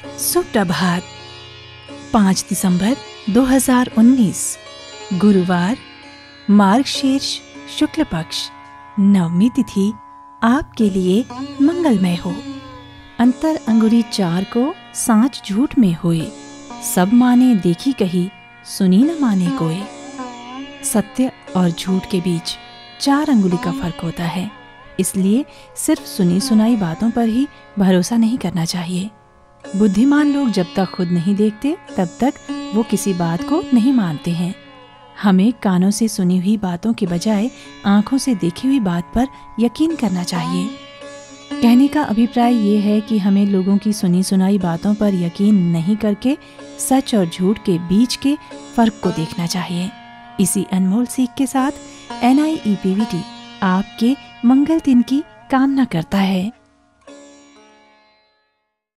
सुप्रभात। पाँच दिसंबर 2019 गुरुवार मार्ग शीर्ष शुक्ल पक्ष, नवमी तिथि आपके लिए मंगलमय हो। अंतर अंगुरी चार को सांच झूठ में होए सब माने देखी कही, सुनी न माने कोई। सत्य और झूठ के बीच चार अंगुली का फ़र्क होता है, इसलिए सिर्फ़ सुनी सुनाई बातों पर ही भरोसा नहीं करना चाहिए। बुद्धिमान लोग जब तक खुद नहीं देखते, तब तक वो किसी बात को नहीं मानते हैं। हमें कानों से सुनी हुई बातों के बजाय आँखों से देखी हुई बात पर यकीन करना चाहिए। कहने का अभिप्राय ये है कि हमें लोगों की सुनी सुनाई बातों पर यकीन नहीं करके, सच और झूठ के बीच के फ़र्क को देखना चाहिए। इसी अनमोल सीख के साथ एन आई आपके मंगल दिन की कामना करता है।